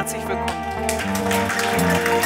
herzlich willkommen.